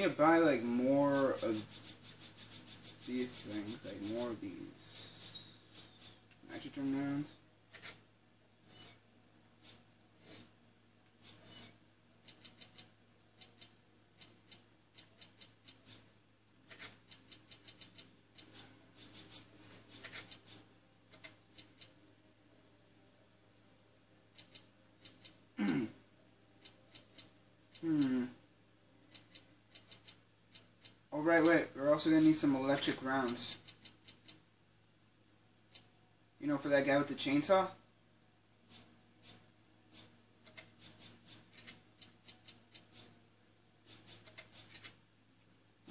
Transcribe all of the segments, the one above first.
need to buy like more of these things, like more of these nitrogen rounds. Hmm. Oh, right, also gonna need some electric rounds. You know, for that guy with the chainsaw?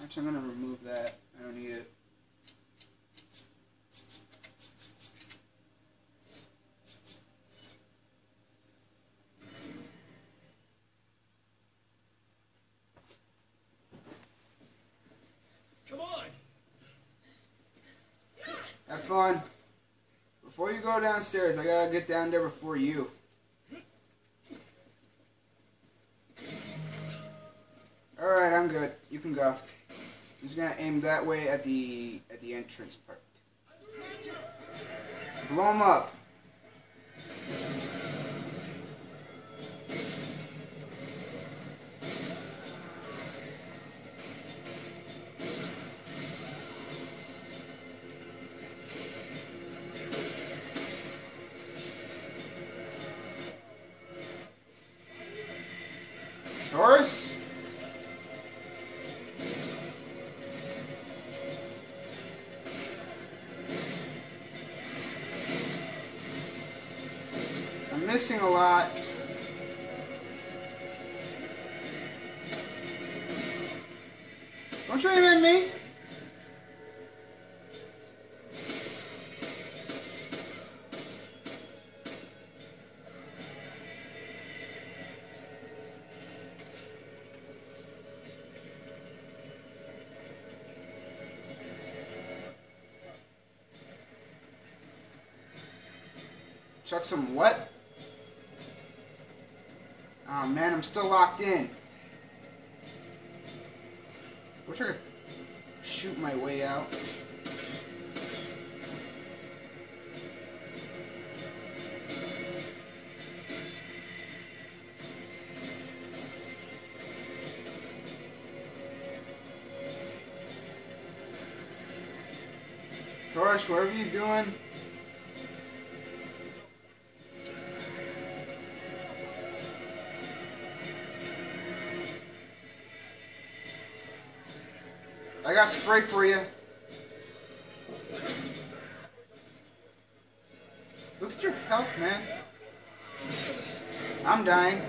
Actually, I'm gonna remove that. I don't need it. Come on. Have fun. Before you go downstairs, I gotta get down there before you. Alright, I'm good. You can go. I'm just gonna aim that way at the at the entrance part. Blow him up. Taurus? I'm missing a lot. Don't you aim at me? Some what? Oh man, I'm still locked in. Wish I could shoot my way out. Torch, whatever you doing, got spray for you. Look at your health, man. I'm dying.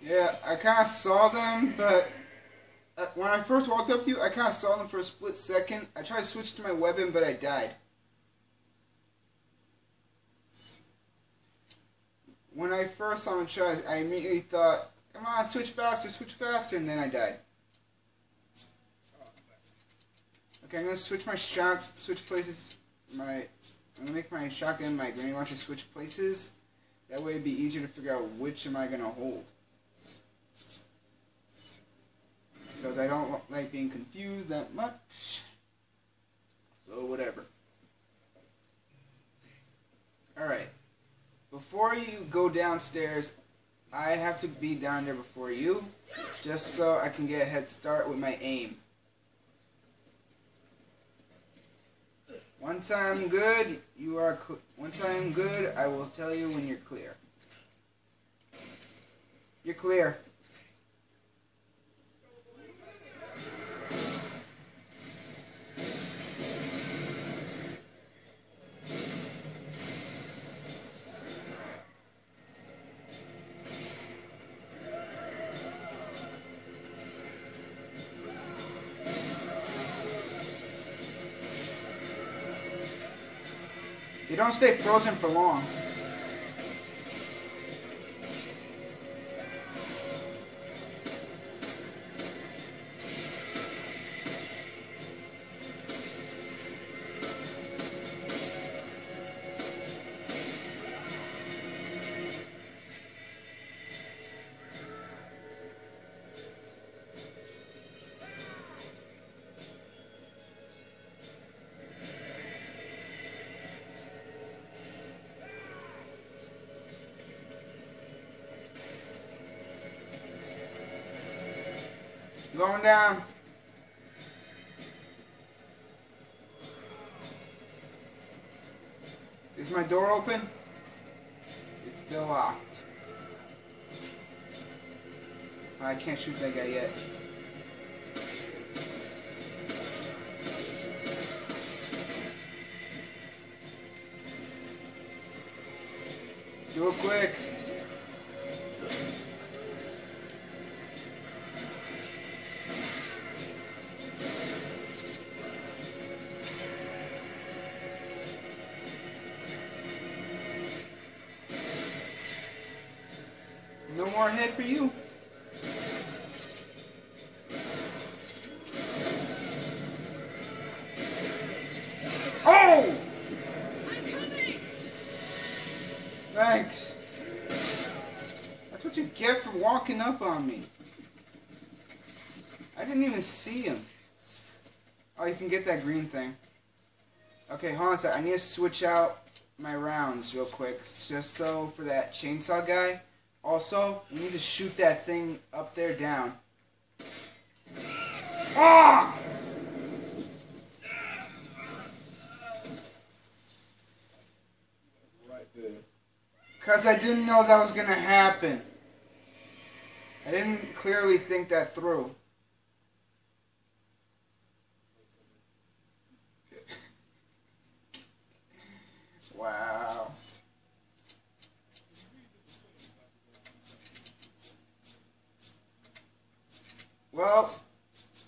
Yeah, I kind of saw them, but uh, when I first walked up to you, I kind of saw them for a split second. I tried to switch to my weapon, but I died. When I first saw him try, I immediately thought, come on, switch faster, switch faster, and then I died. Okay, I'm gonna switch my shots, switch places, my, I'm gonna make my shotgun, my grenade launcher switch places. That way it'd be easier to figure out which am I gonna hold. Because I don't like being confused that much. So whatever. Alright. Before you go downstairs, I have to be down there before you, just so I can get a head start with my aim. Once I'm good, you are. Once I'm good, I will tell you when you're clear. You're clear. Stay frozen for long. Going down. Is my door open? It's still locked. I can't shoot that guy yet. Do it quick. That green thing. Okay, hold on a sec. I need to switch out my rounds real quick. Just so for that chainsaw guy. Also, we need to shoot that thing up there down. Ah! Right there. Because I didn't know that was going to happen. I didn't clearly think that through. Wow. Well,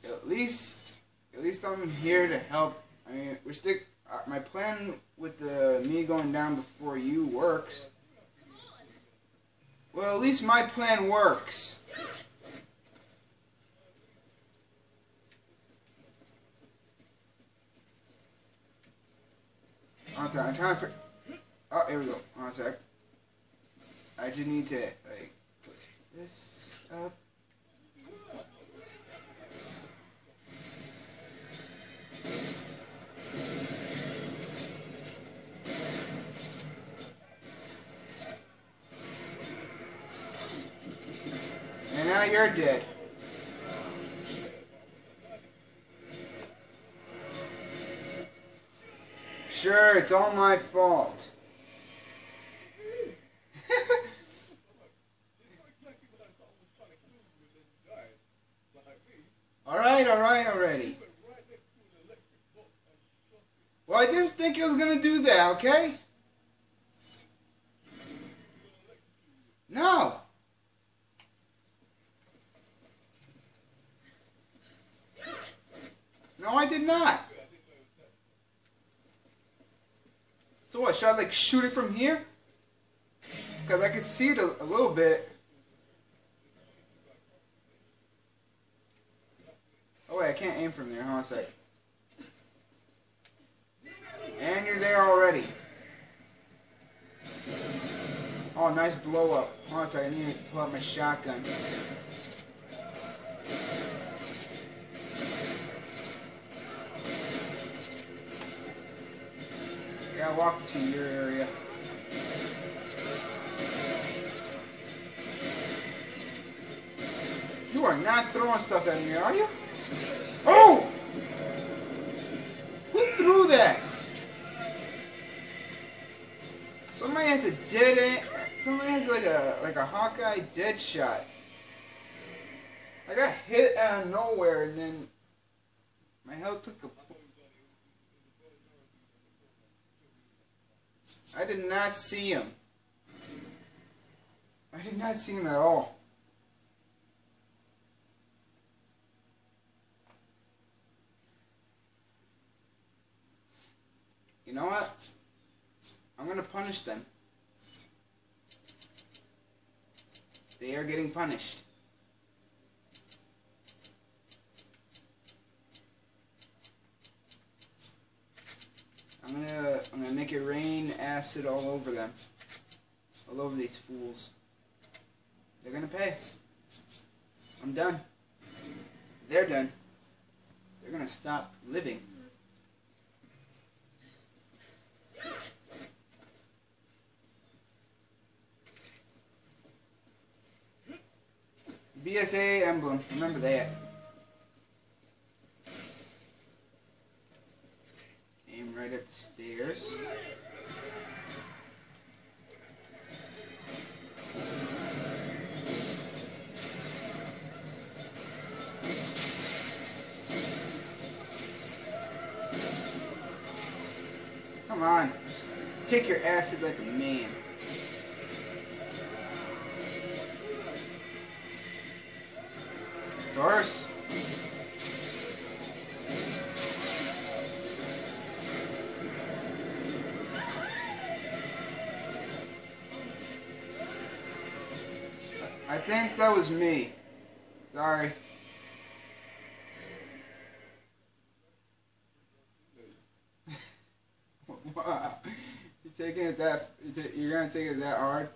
at least, at least I'm here to help. I mean, we're still. Uh, my plan with the me going down before you works. Well, at least my plan works. Okay, I'm trying to. Oh, here we go. One sec. I just need to like put this up. And now you're dead. Sure, it's all my fault. Alright, alright already. Well, I didn't think he was gonna do that, okay? No. No, I did not. So what, should I like shoot it from here? Because I can see it a, a little bit. Oh wait, I can't aim from there. Hold on a sec. And you're there already. Oh, nice blow up. Hold on a sec, I need to pull out my shotgun. Yeah, walk to your area. You are not throwing stuff at me, are you? Oh! Who threw that? Somebody has a dead end. Somebody has like a like a Hawkeye dead shot. I got hit out of nowhere and then my health took a I did not see him. I did not see him at all. You know what? I'm going to punish them. They are getting punished. I'm gonna I'm gonna make it rain acid all over them. All over these fools. They're gonna pay. I'm done. They're done. They're gonna stop living. BSAA emblem. Remember that. Aim right at the stairs. Come on. Take your acid like a man. I think that was me. Sorry. wow. You're taking it that you're gonna take it that hard?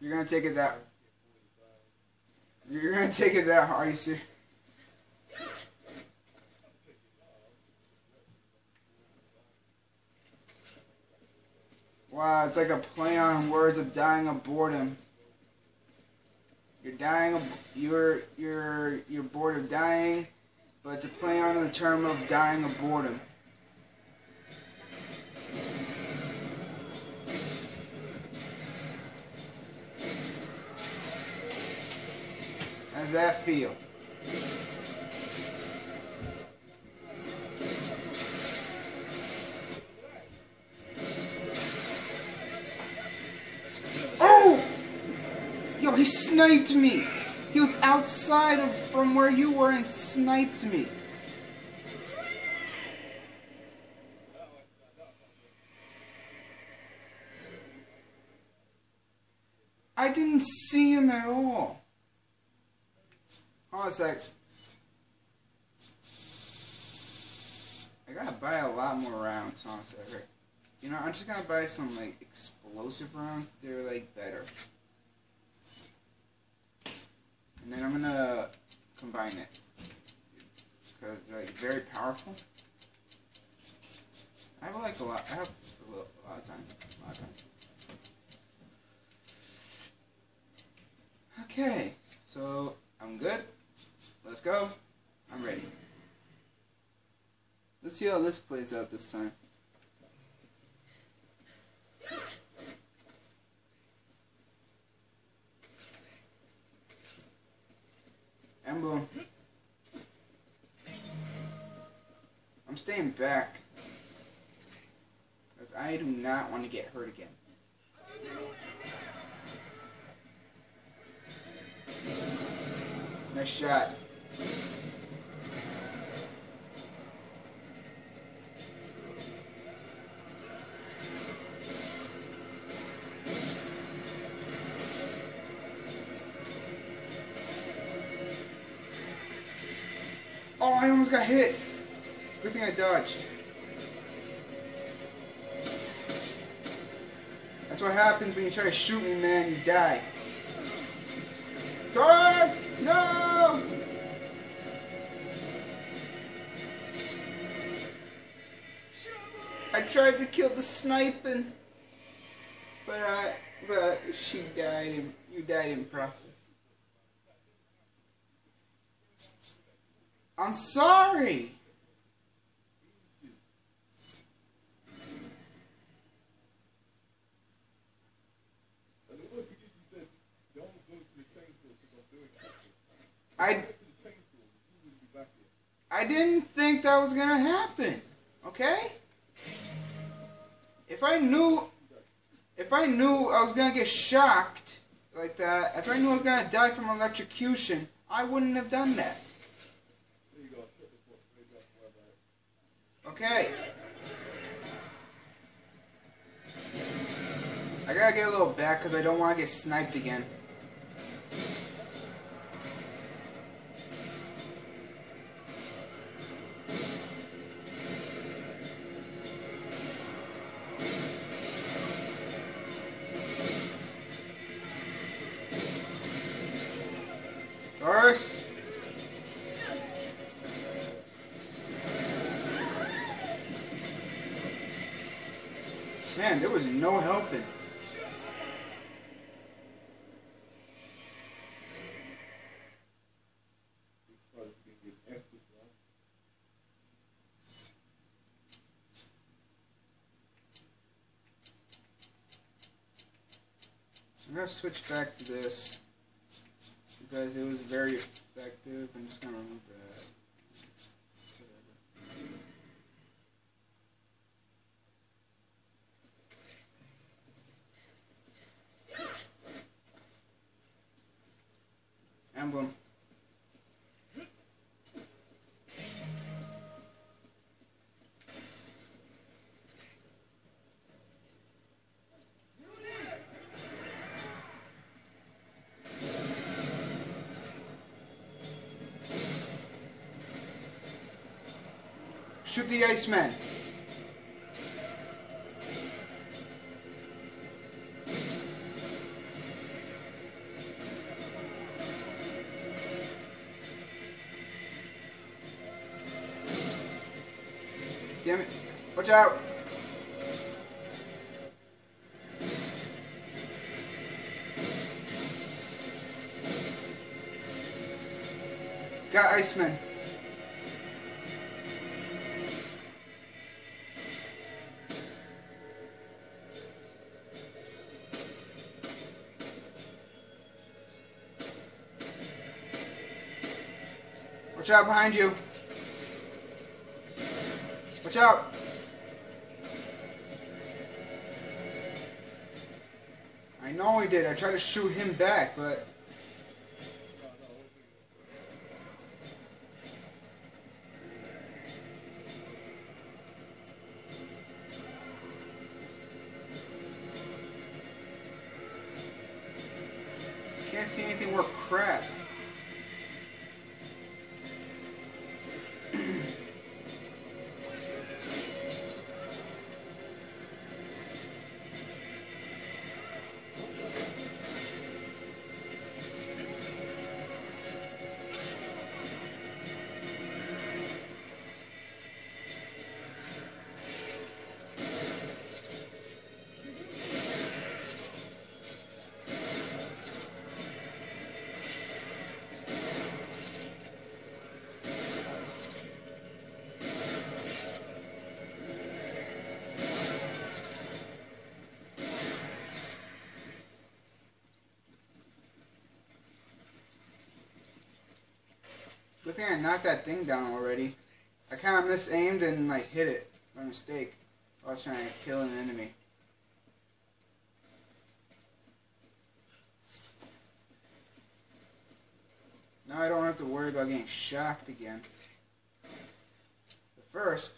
You're gonna take it that You're gonna take it that hard, you see? Wow, it's like a play on words of dying of boredom. You're dying of you're you're you're bored of dying, but to play on the term of dying of boredom. How's that feel? Oh! Yo, he sniped me. He was outside of from where you were and sniped me. I didn't see him at all. Hold on a sec. I gotta buy a lot more rounds. Hold on a sec. You know, I'm just gonna buy some like explosive rounds. They're like better. And then I'm gonna combine it. Because they're like very powerful. I have like a lot I have a, little, a lot of time. A lot of time. Okay, so I'm good. Let's go. I'm ready. Let's see how this plays out this time. Emblem. I'm staying back. Because I do not want to get hurt again. Nice shot. Oh, I almost got hit. Good thing I dodged. That's what happens when you try to shoot me, man. You die. Taurus! No! I tried to kill the sniping, but I, but she died in, you died in process. I'm sorry. I I didn't think that was gonna happen. Okay? If I knew if I knew I was gonna get shocked like that, if I knew I was gonna die from electrocution, I wouldn't have done that. Okay. I gotta get a little back because I don't want to get sniped again. Gonna switch back to this because it was very effective. I'm just gonna remove that. Shoot the Iceman. Damn it. Watch out. Got Iceman. Out behind you. Watch out. I know he did. I tried to shoot him back, but Good thing I knocked that thing down already. I kind of misaimed and like hit it by mistake. while I was trying to kill an enemy. Now I don't have to worry about getting shocked again. But first,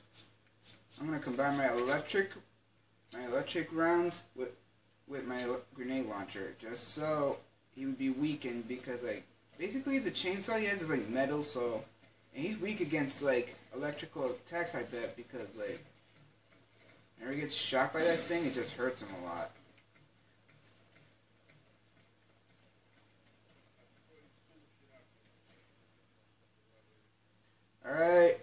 I'm gonna combine my electric, my electric rounds with with my grenade launcher, just so he would be weakened because like basically the chainsaw he has is like metal, so and he's weak against like electrical attacks. I bet because like whenever he gets shocked by that thing, it just hurts him a lot. All right.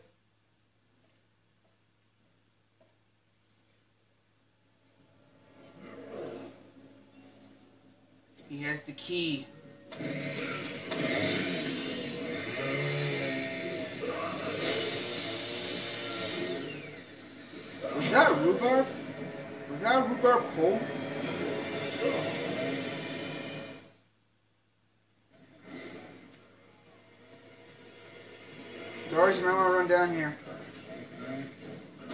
He has the key. That rhubarb? Was that a rhubarb pole? Taurus, you might want to run down here. If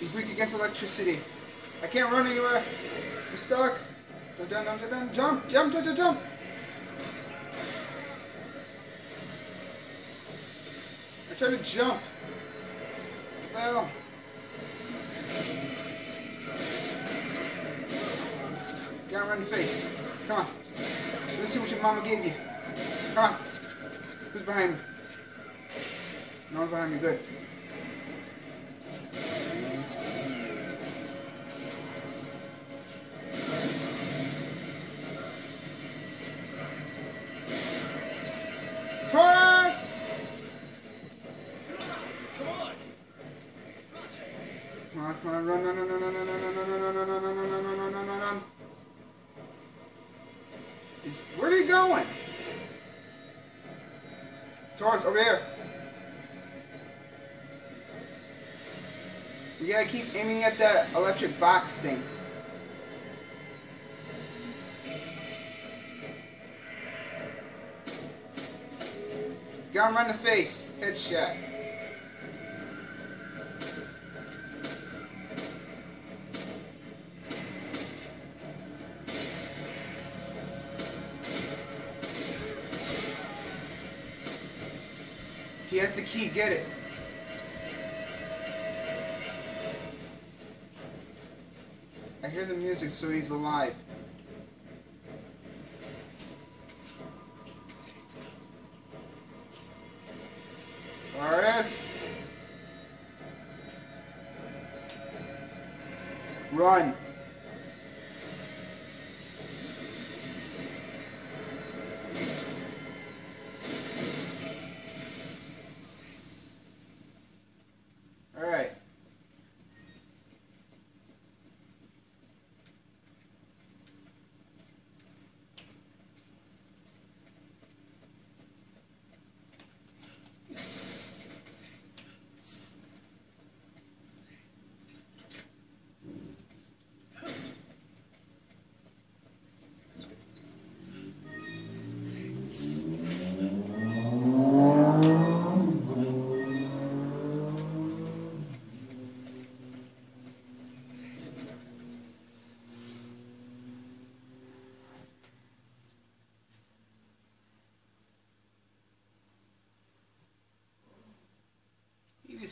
He's weak against electricity. I can't run anywhere. I'm stuck. Jump, jump, jump, jump, jump. Tried to jump. Hell? Down in the face. Come on. Let's see what your mama gave you. Come on. Who's behind me? No one's behind me. Good. That electric box thing. Got him right in the face. Headshot. He has the key, get it. The music, so he's alive.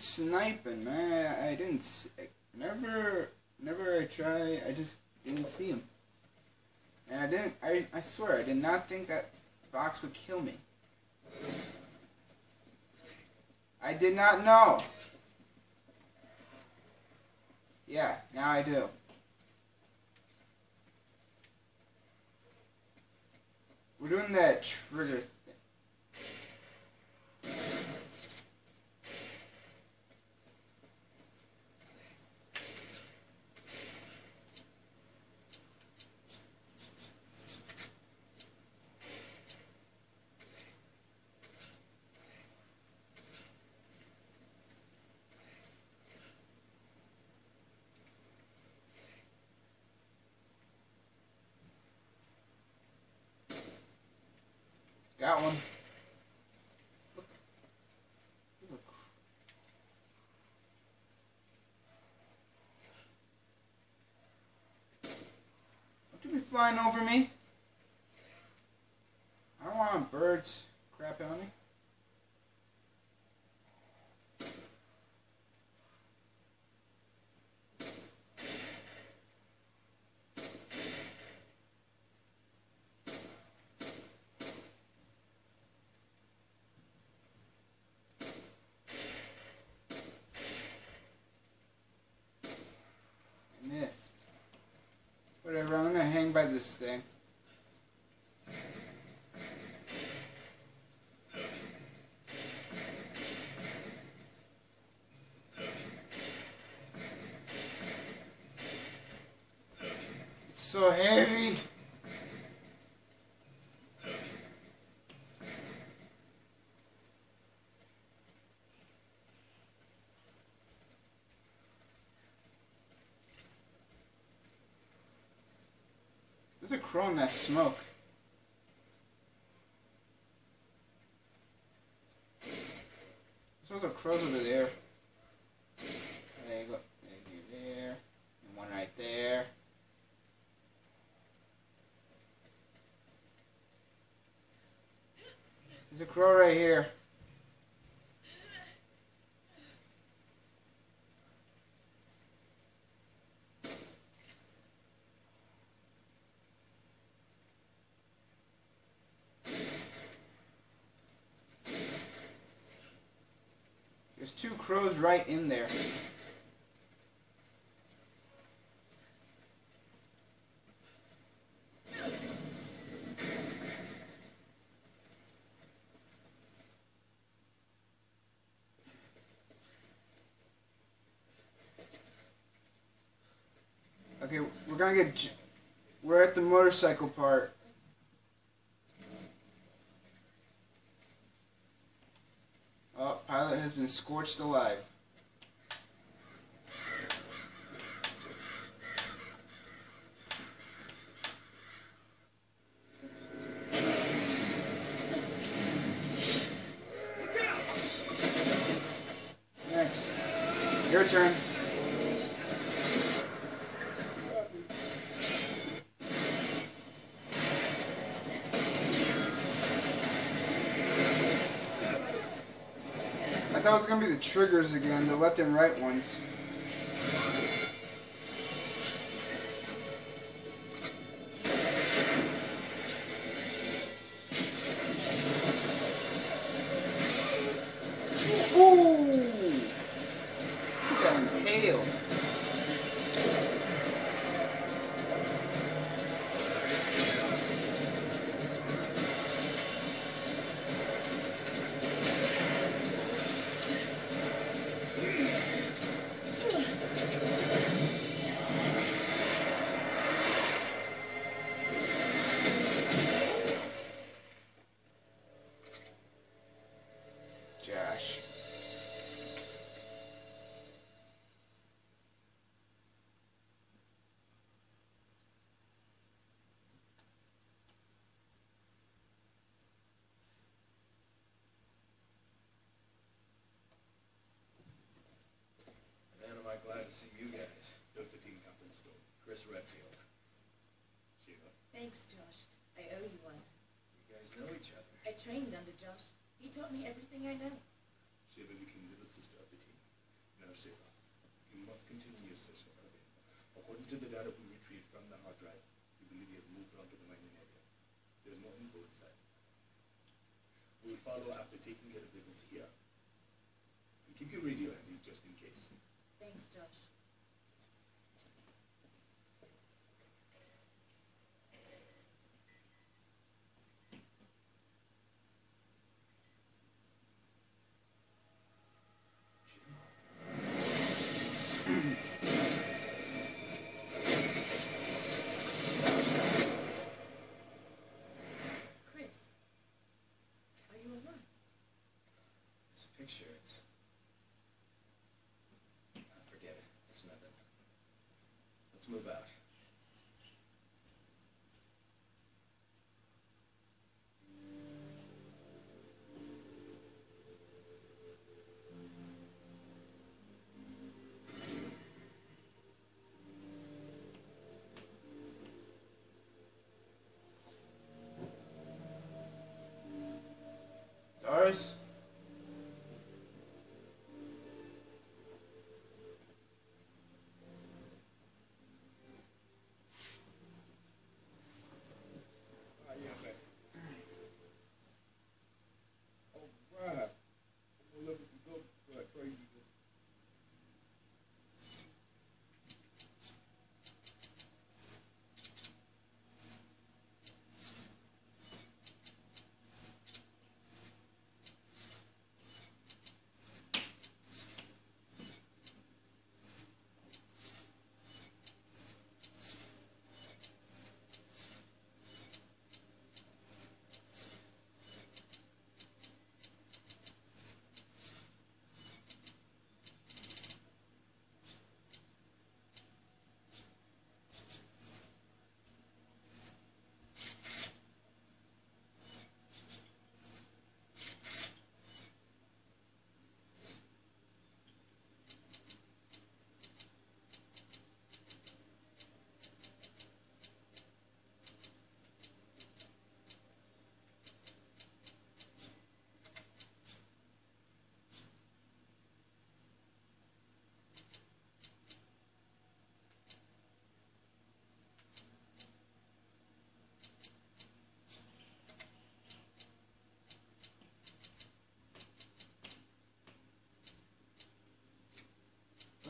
Sniping, man. I, I didn't. See, never, never. I try. I just didn't see him. And I didn't. I, I swear, I did not think that box would kill me. I did not know. Yeah, now I do. We're doing that trigger flying over me. I don't want birds crap on me. I missed. Whatever, I'm gonna hang by this thing. It's so heavy. That smoke. There's also crows over there. There you go. There you there. And one right there. There's a crow right here. There's two crows right in there. Okay, we're gonna get. We're at the motorcycle part. Scorched alive. Triggers again, the left and right ones. Chris Redfield. Sheva, Thanks, Josh. I owe you one. you guys know each other. I trained under Josh. He taught me everything I know. Sheva became little sister of the team. Now, Sheva, you must continue your search for Irving. According to the data we retrieved from the hard drive, we believe he has moved on to the mining area. There's no info inside. We'll follow after taking care of business here. And keep your radio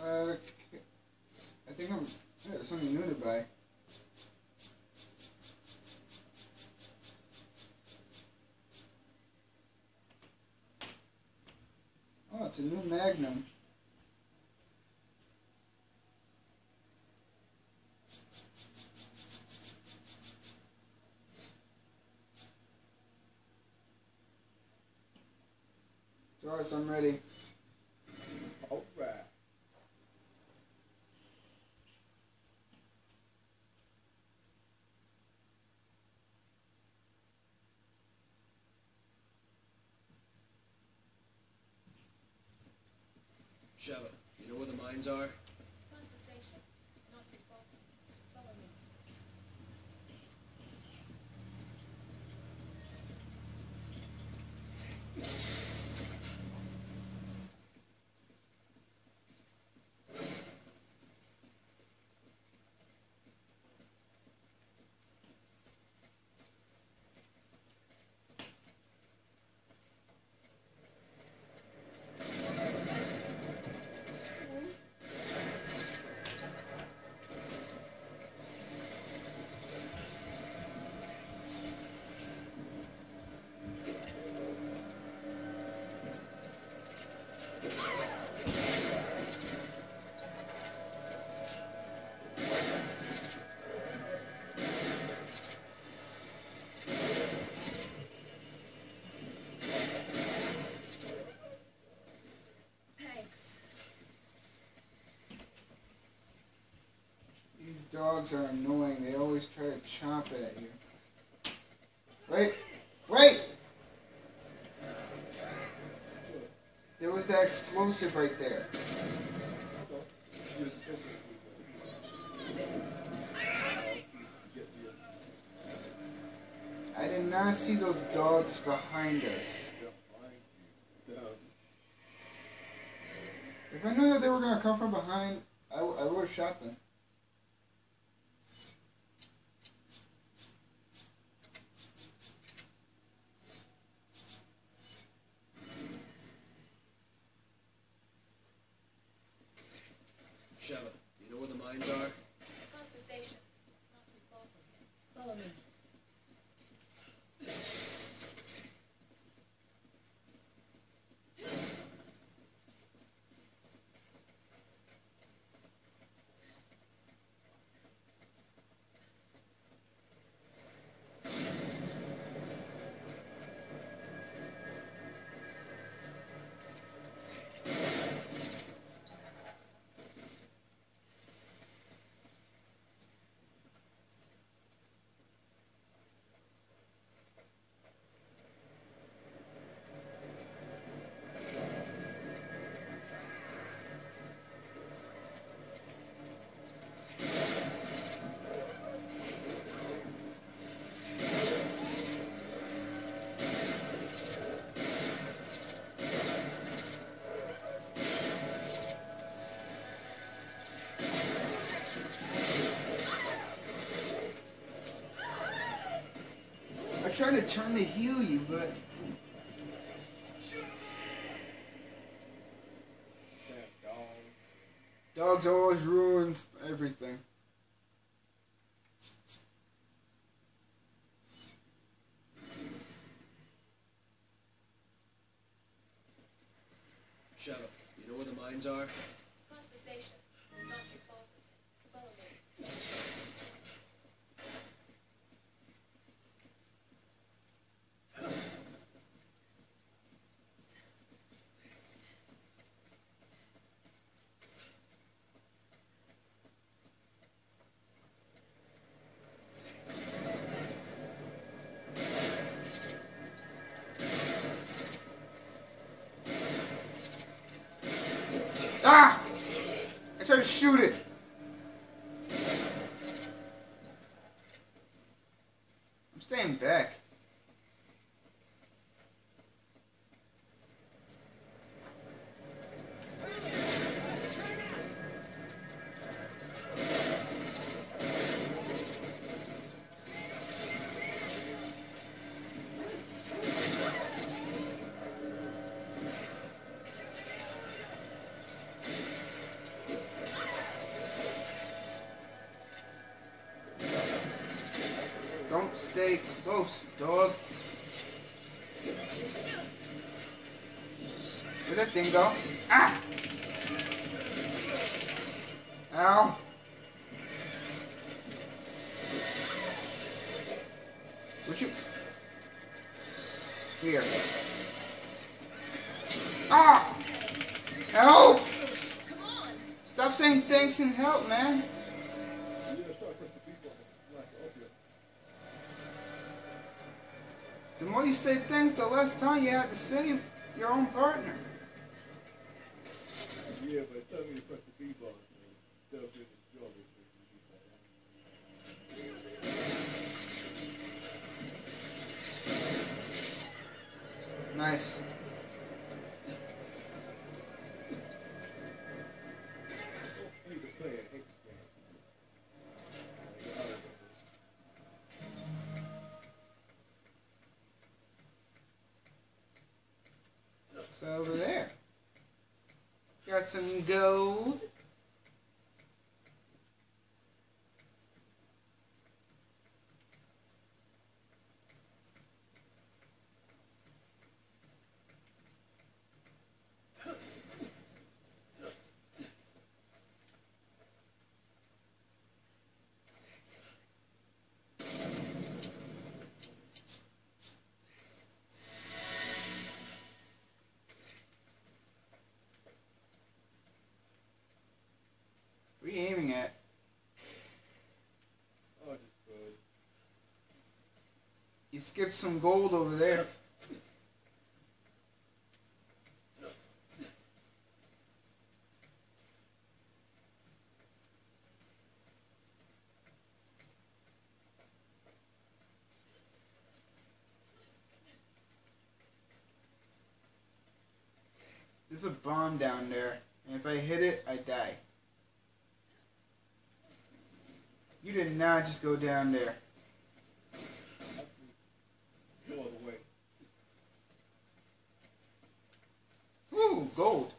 Uh, I think I'm. Yeah, there's something new to buy. Oh, it's a new Magnum. Doris, I'm ready. All right. Mines are? Dogs are annoying. They always try to chomp at you. Wait! Wait! There was that explosive right there. I did not see those dogs behind us. If I knew that they were going to come from behind, I, I would have shot them. Tried to turn to heal you, but dogs always ruin everything. Sheva, you know where the mines are? Shoot it. Stay close, dog. Where'd that thing go? Less over there. Got some gold. Just good. You skipped some gold over there. There's a bomb down there, and if I hit it, I die. You did not just go down there. No other way. Ooh, gold.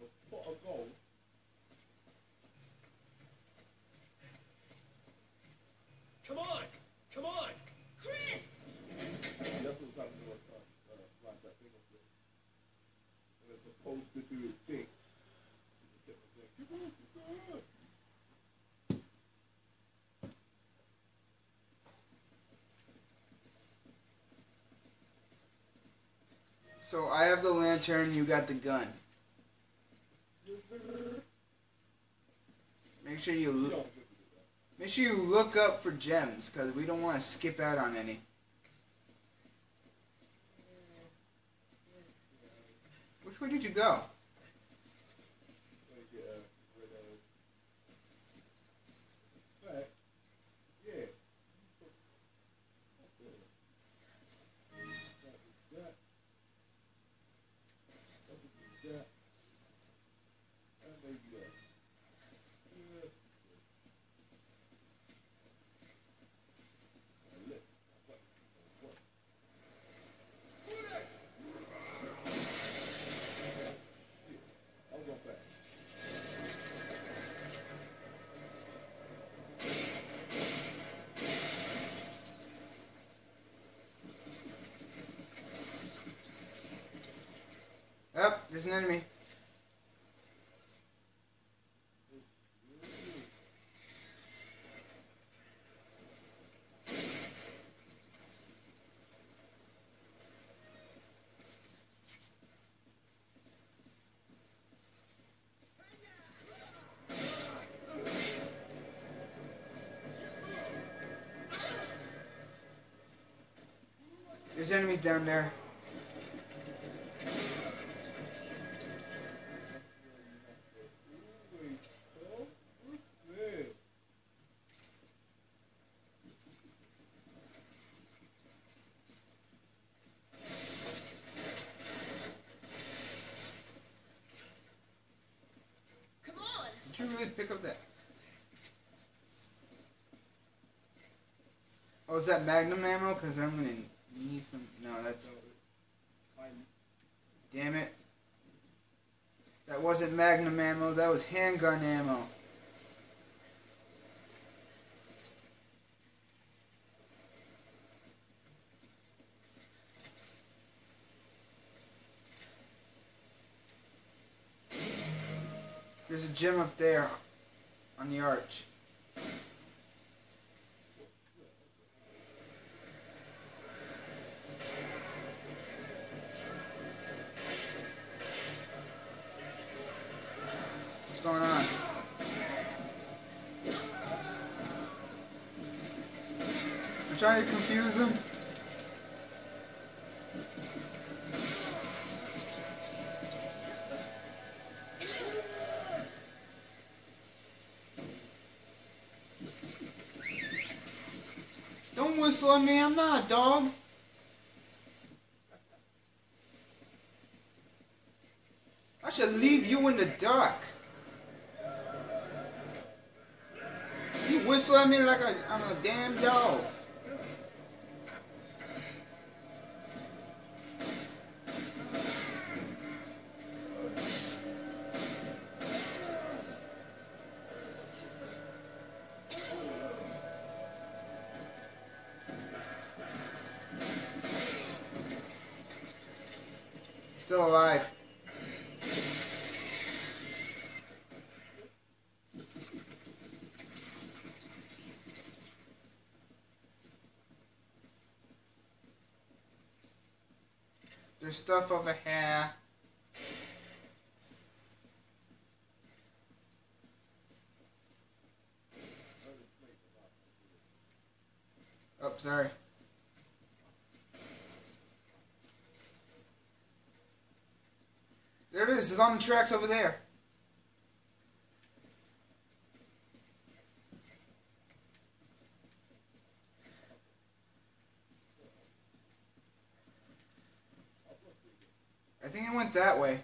A pot of gold. Come on! Come on! Chris! That's what's happening with uh, uh, like that thing up there. When it's supposed to do its thing. It's a different thing. Keep on, keep on. So I have the lantern, you got the gun. Make sure you look, make sure you look up for gems, cause we don't want to skip out on any. Which way did you go? An enemy. There's enemies down there. Come on! Did you really pick up that? Is that magnum ammo? Cause I'm gonna need some. No, that's. Damn it. That wasn't magnum ammo. That was handgun ammo. There's a gem up there on the arch. At me, I'm not dog. I should leave you in the dark. You whistle at me like I'm a damn dog. Still alive. There's stuff over here. Oh, sorry. The tracks over there. I think it went that way.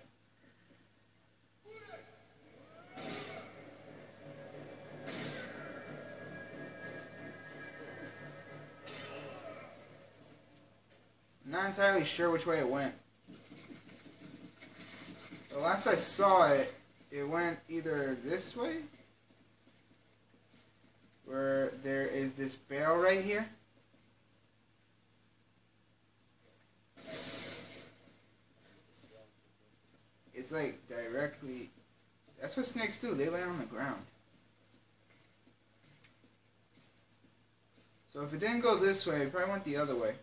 Not entirely sure which way it went. The last I saw it, it went either this way, where there is this barrel right here. It's like directly. That's what snakes do. They lay on the ground. So if it didn't go this way, it probably went the other way.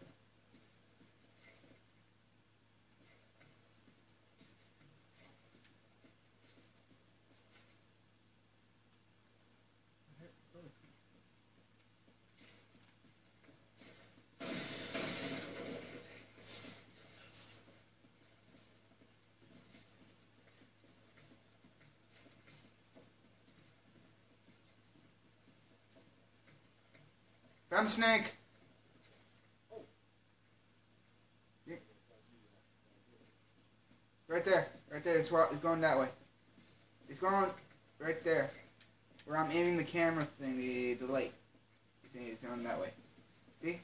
Found the snake. Right there. Right there. It's, it's going that way. It's going right there. Where I'm aiming the camera thing, the, the light. See, it's going that way. See?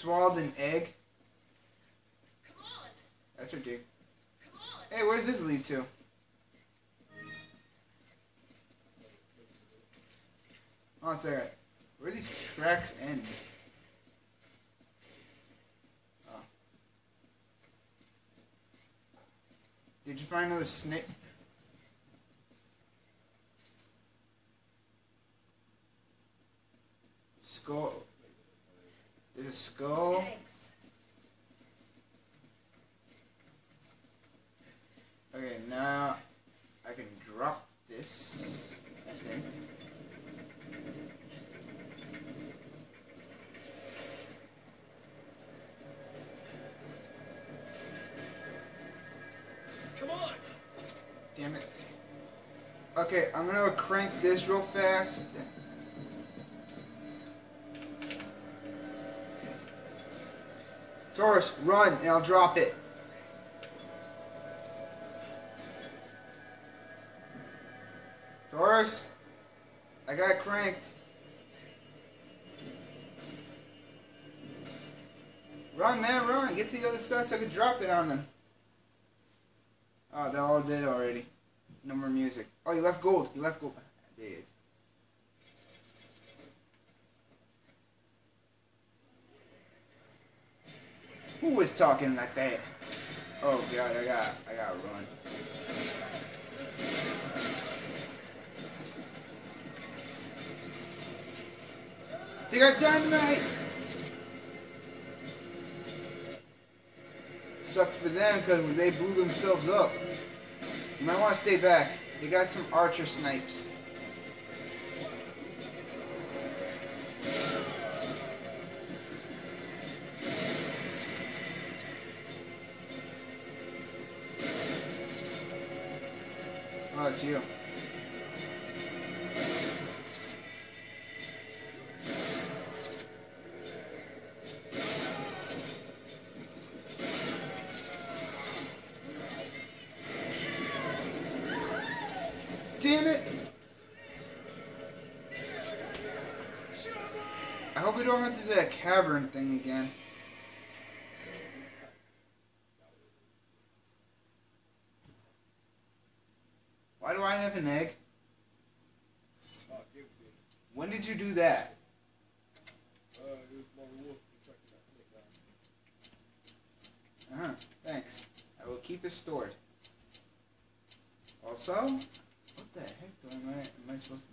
Swallowed an egg. That's. Come on! Hey, where's this lead to? Oh, it's. Where do these tracks end? Oh. Did you find another snake? Skull. There's a skull. Thanks. Okay, now I can drop this. thing. Come on! Damn it. Okay, I'm gonna crank this real fast. Taurus, run, and I'll drop it. Taurus, I got cranked. Run, man, run. Get to the other side so I can drop it on them. Oh, they're all dead already. No more music. Oh, you left gold. You left gold. There it is. Who was talking like that? Oh god, I got, I gotta run. They got dynamite. Sucks for them because they blew themselves up. You might want to stay back. They got some archer snipes. You.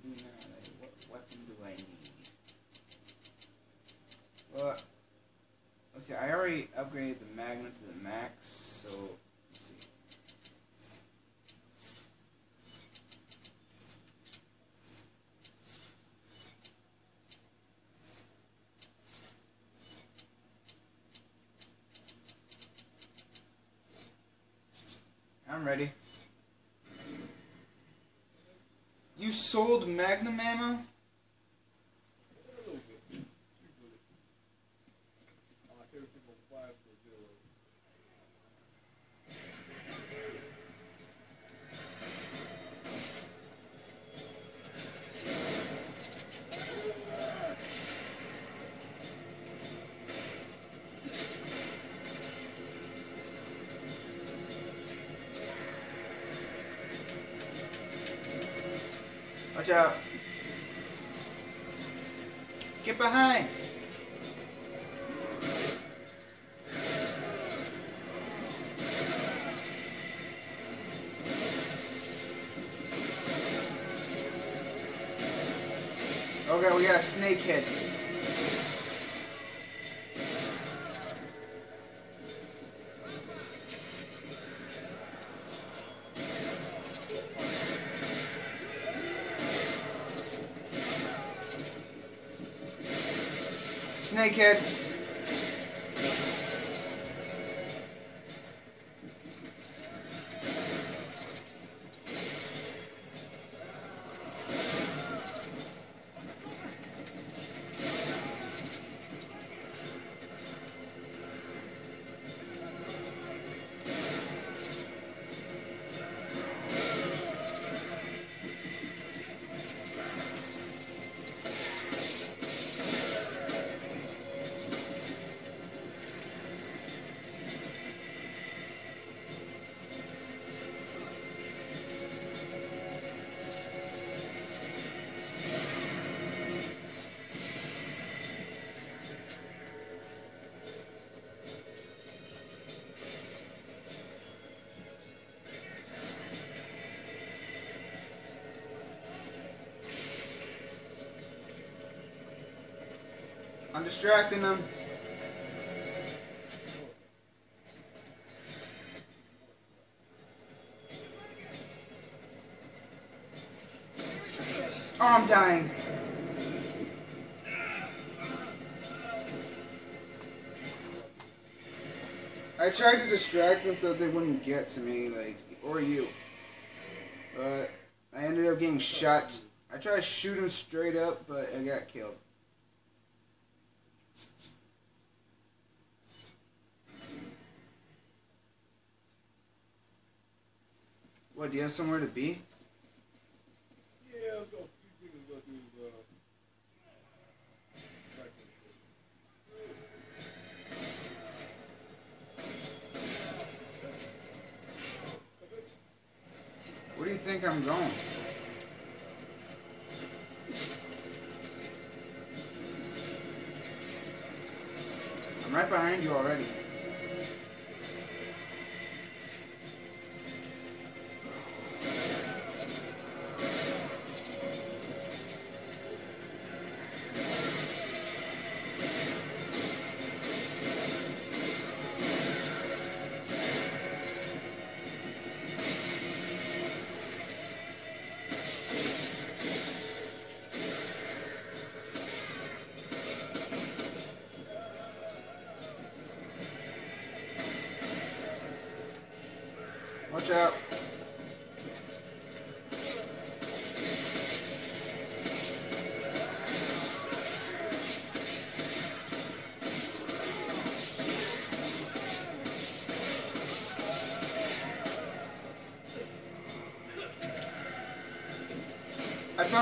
Like, what weapon do I need? Well, see. I already upgraded the Magnum to the max, so let's see. I'm ready. You sold Magnum ammo? Got snakehead. I'm distracting them. Oh, I'm dying. I tried to distract them so they wouldn't get to me, like, or you. But I ended up getting shot. I tried to shoot him straight up, but I got killed. Do you have somewhere to be?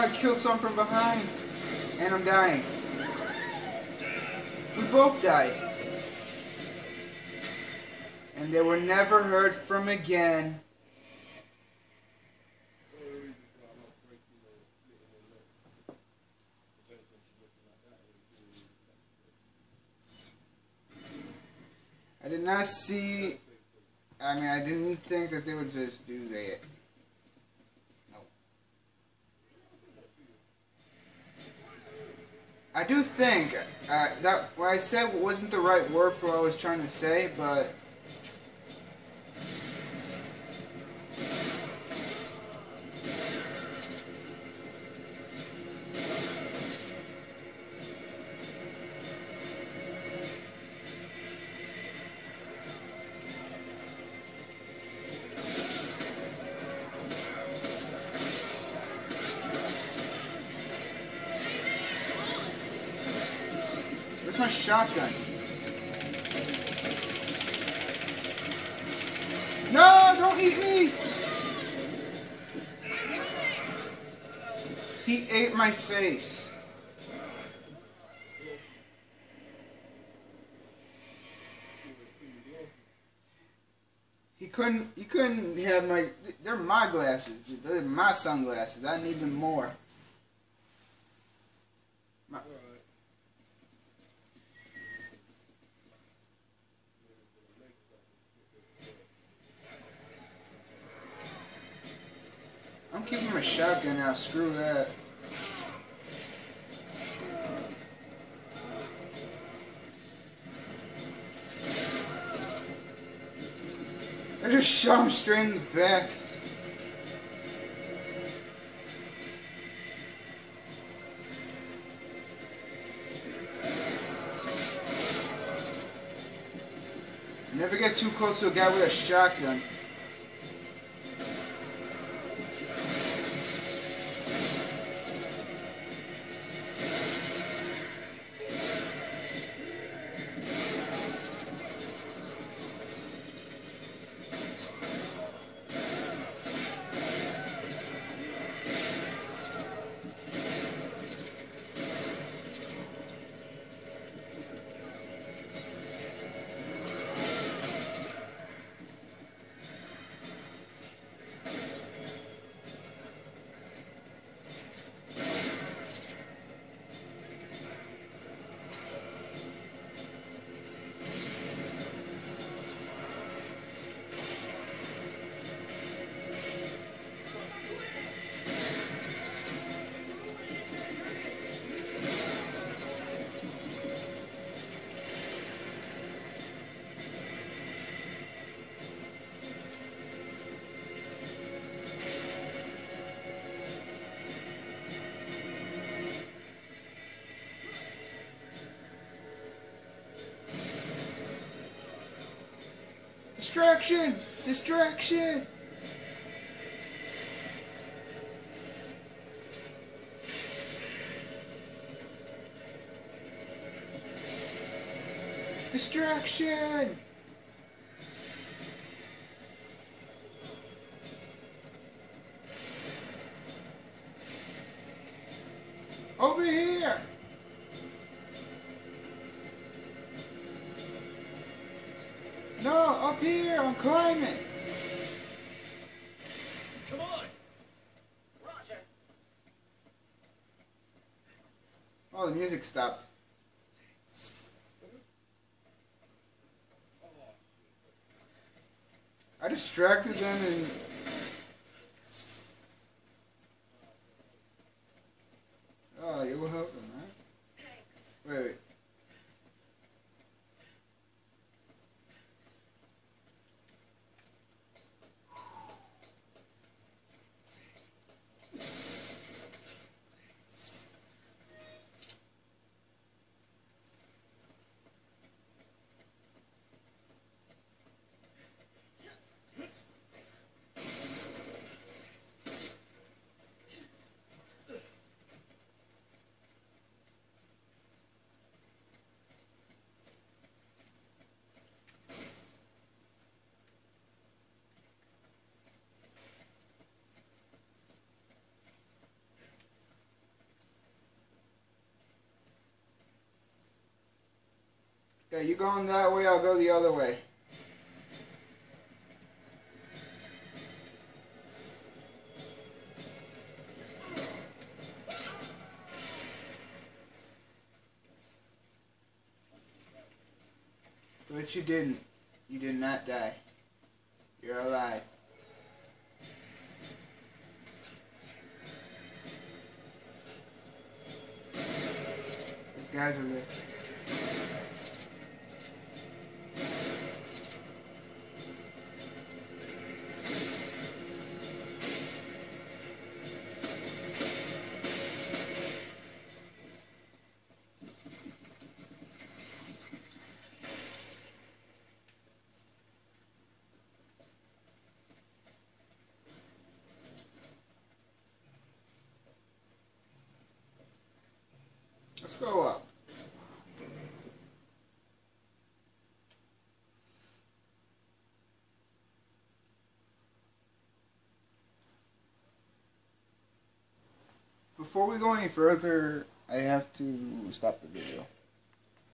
Gonna kill some from behind. And I'm dying. We both died. And they were never heard from again. I did not see. I mean, I didn't think that they would just do that. No. I do think uh, that what I said wasn't the right word for what I was trying to say, but shotgun? Eat me! He ate my face. He couldn't. He couldn't have my. They're my glasses. They're my sunglasses. I need them more. Back. Never get too close to a guy with a shotgun. Distraction! Distraction! Distraction! Music stopped. I distracted them and. Okay, you going that way, I'll go the other way. But you didn't. You did not die. You're alive. These guys are there. Before we go any further, I have to stop the video.